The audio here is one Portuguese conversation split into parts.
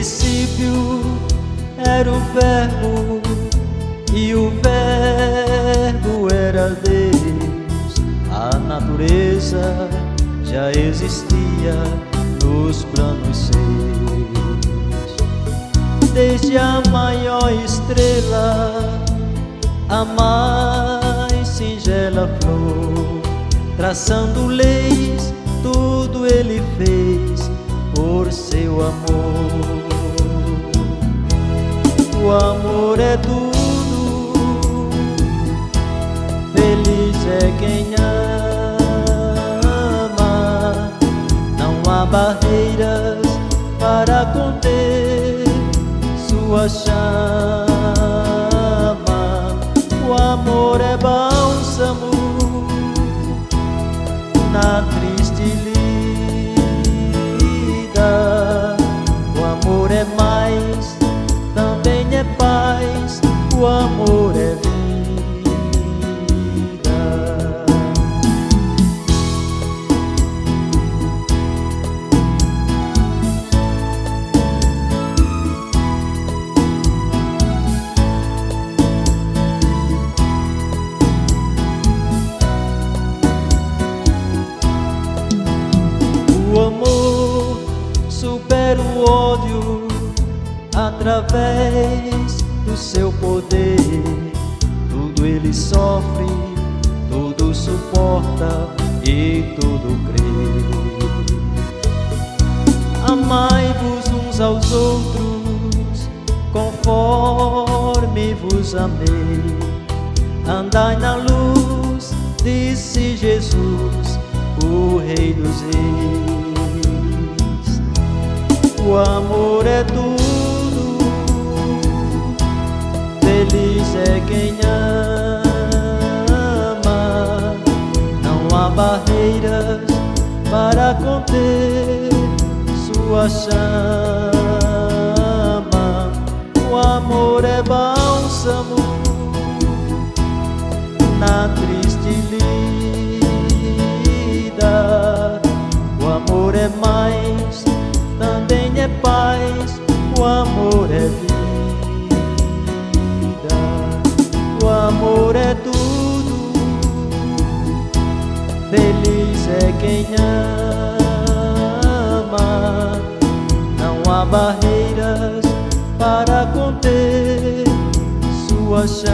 princípio era o Verbo, e o Verbo era Deus. A natureza já existia nos planos seus. Desde a maior estrela, a mais singela flor, traçando leis, tudo ele fez por seu amor. O amor é tudo, feliz é quem ama. Não há barreiras para conter sua chama. O amor é bálsamo na triste supera o ódio através do seu poder. Tudo ele sofre, tudo suporta e tudo crê. Amai-vos uns aos outros, conforme vos amei. Andai na luz, disse Jesus, o Rei dos Reis. O amor é tudo, feliz é quem ama. Não há barreiras para conter sua chama. O amor é bálsamo na triste lida. Feliz é quem ama. Não há barreiras para conter sua chama.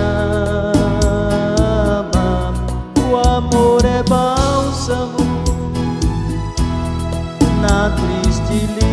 O amor é bálsamo na triste